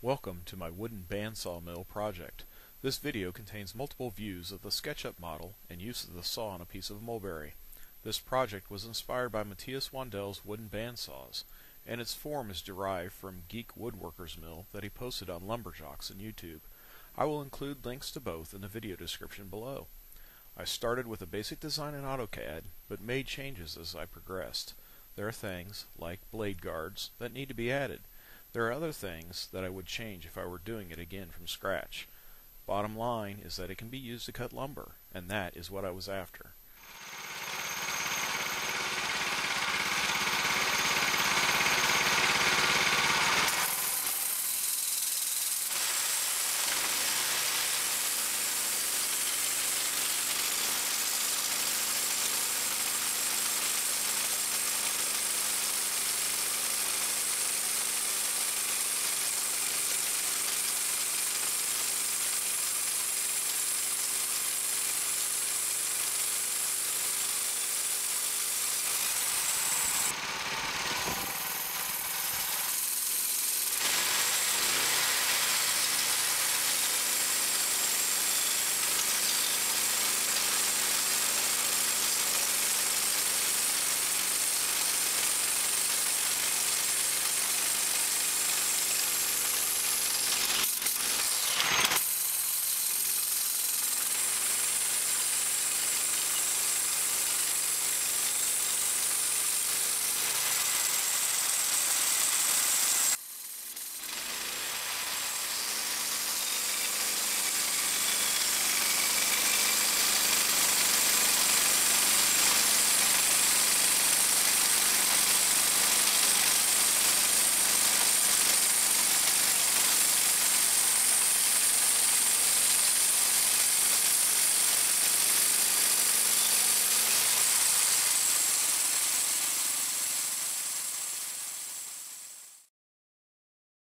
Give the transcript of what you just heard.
Welcome to my wooden bandsaw mill project. This video contains multiple views of the SketchUp model and use of the saw on a piece of mulberry. This project was inspired by Matthias Wandel's wooden bandsaws, and its form is derived from Geek Woodworker's Mill that he posted on Lumberjocks on YouTube. I will include links to both in the video description below. I started with a basic design in AutoCAD, but made changes as I progressed. There are things, like blade guards, that need to be added. There are other things that I would change if I were doing it again from scratch. Bottom line is that it can be used to cut lumber, and that is what I was after.